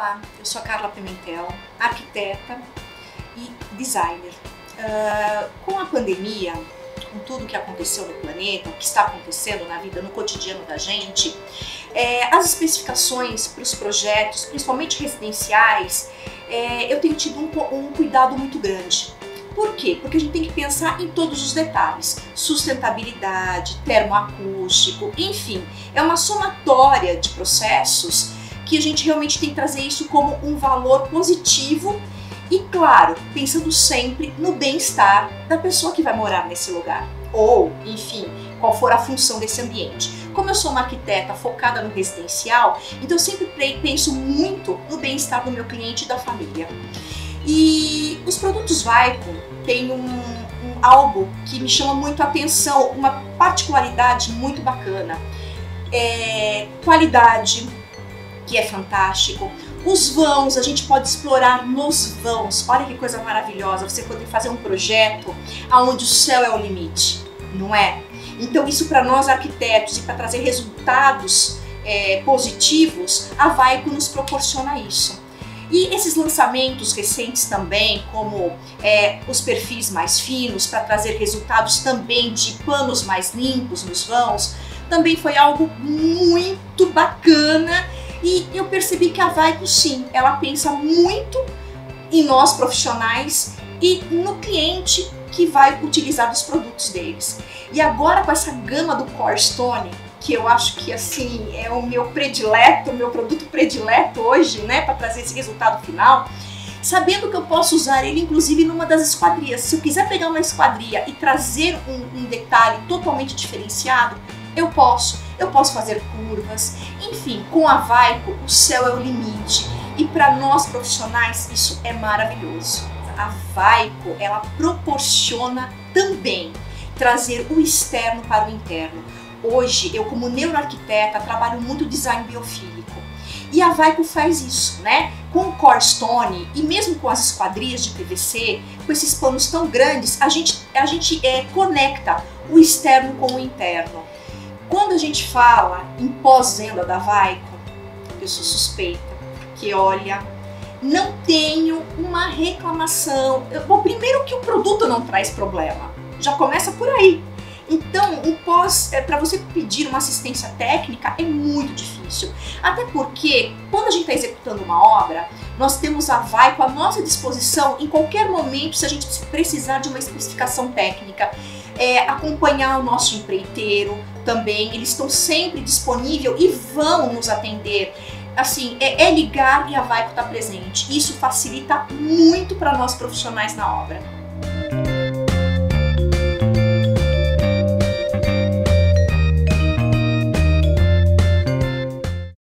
Olá, eu sou a Carla Pimentel, arquiteta e designer. Uh, com a pandemia, com tudo que aconteceu no planeta, o que está acontecendo na vida, no cotidiano da gente, é, as especificações para os projetos, principalmente residenciais, é, eu tenho tido um, um cuidado muito grande. Por quê? Porque a gente tem que pensar em todos os detalhes: sustentabilidade, termoacústico, enfim, é uma somatória de processos que a gente realmente tem que trazer isso como um valor positivo e, claro, pensando sempre no bem-estar da pessoa que vai morar nesse lugar. Ou, enfim, qual for a função desse ambiente. Como eu sou uma arquiteta focada no residencial, então eu sempre penso muito no bem-estar do meu cliente e da família. E os produtos Vaiko têm um, um, algo que me chama muito a atenção, uma particularidade muito bacana. É, qualidade, que é fantástico. Os vãos, a gente pode explorar nos vãos. Olha que coisa maravilhosa, você poder fazer um projeto aonde o céu é o limite, não é? Então isso para nós arquitetos e para trazer resultados é, positivos, a Vaico nos proporciona isso. E esses lançamentos recentes também, como é, os perfis mais finos, para trazer resultados também de panos mais limpos nos vãos, também foi algo muito bacana e eu percebi que a Vaico, sim, ela pensa muito em nós profissionais e no cliente que vai utilizar os produtos deles. E agora com essa gama do Core Stone, que eu acho que assim é o meu predileto, o meu produto predileto hoje, né, para trazer esse resultado final, sabendo que eu posso usar ele inclusive numa das esquadrias. Se eu quiser pegar uma esquadria e trazer um, um detalhe totalmente diferenciado, eu posso. Eu posso fazer curvas, enfim, com a Vaico o céu é o limite e para nós profissionais isso é maravilhoso. A Vaico ela proporciona também trazer o externo para o interno. Hoje eu como neuroarquiteta trabalho muito design biofílico e a Vaico faz isso, né? Com o core stone e mesmo com as esquadrias de PVC, com esses panos tão grandes, a gente, a gente é, conecta o externo com o interno. Gente fala em pós-venda da Vaico, eu sou suspeita, porque olha, não tenho uma reclamação. Eu, bom, primeiro que o produto não traz problema, já começa por aí. Então, o pós, é, para você pedir uma assistência técnica é muito difícil. Até porque, quando a gente está executando uma obra, nós temos a Vaico à nossa disposição em qualquer momento se a gente precisar de uma especificação técnica é, acompanhar o nosso empreiteiro também, eles estão sempre disponíveis e vão nos atender. Assim, é, é ligar e a Vaico está presente. Isso facilita muito para nós profissionais na obra.